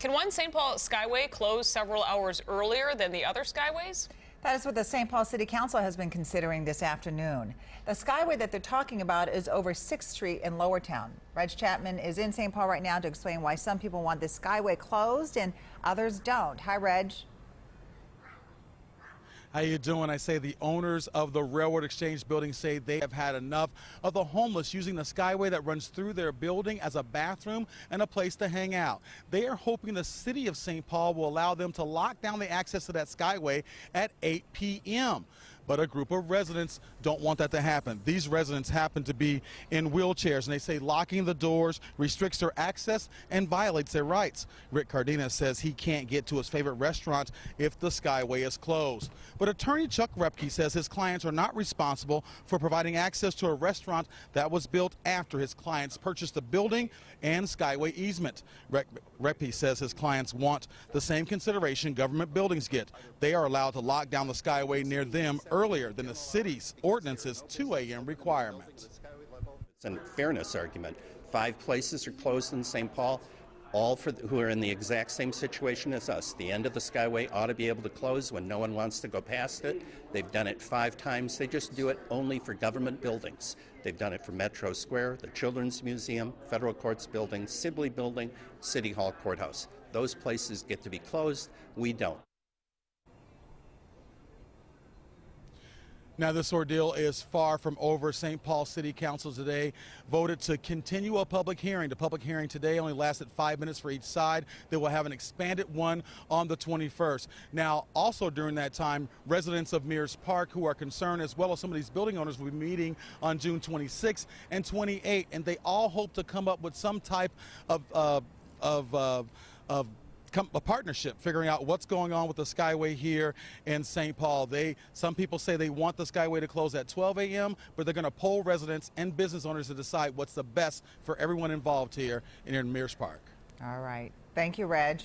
Can one St. Paul Skyway close several hours earlier than the other Skyways? That is what the St. Paul City Council has been considering this afternoon. The Skyway that they're talking about is over 6th Street in Lowertown. Reg Chapman is in St. Paul right now to explain why some people want this Skyway closed and others don't. Hi, Reg. How you doing? I say the owners of the Railroad Exchange building say they have had enough of the homeless using the skyway that runs through their building as a bathroom and a place to hang out. They are hoping the city of St. Paul will allow them to lock down the access to that skyway at 8 p.m but a group of residents don't want that to happen. These residents happen to be in wheelchairs, and they say locking the doors restricts their access and violates their rights. Rick Cardenas says he can't get to his favorite restaurant if the Skyway is closed. But attorney Chuck Repke says his clients are not responsible for providing access to a restaurant that was built after his clients purchased the building and Skyway easement. Repke says his clients want the same consideration government buildings get. They are allowed to lock down the Skyway near them earlier than the city's ordinance's 2 a.m. requirement. It's a fairness argument. Five places are closed in St. Paul, all for the, who are in the exact same situation as us. The end of the Skyway ought to be able to close when no one wants to go past it. They've done it five times. They just do it only for government buildings. They've done it for Metro Square, the Children's Museum, Federal Courts Building, Sibley Building, City Hall Courthouse. Those places get to be closed. We don't. Now, this ordeal is far from over. St. Paul City Council today voted to continue a public hearing. The public hearing today only lasted five minutes for each side. They will have an expanded one on the 21st. Now, also during that time, residents of Mears Park who are concerned, as well as some of these building owners, will be meeting on June 26 and 28, and they all hope to come up with some type of uh, of uh, of a partnership, figuring out what's going on with the Skyway here in St. Paul. They, some people say they want the Skyway to close at 12 a.m., but they're going to poll residents and business owners to decide what's the best for everyone involved here in Mears Park. All right. Thank you, Reg.